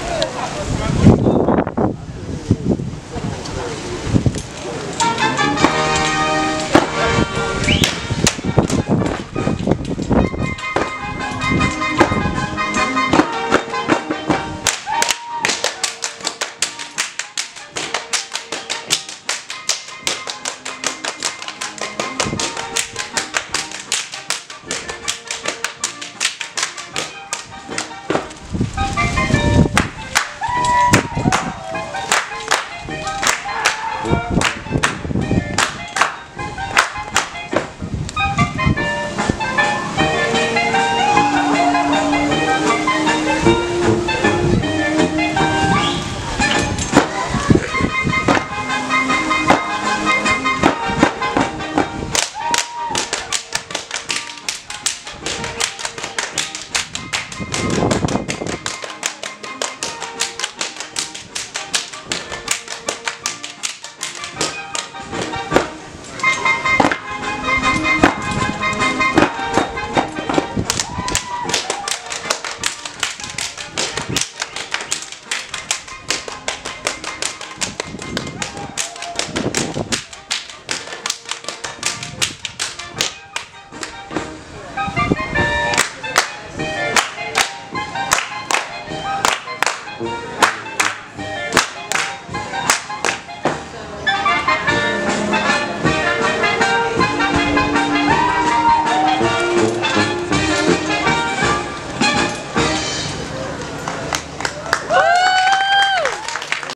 Спасибо.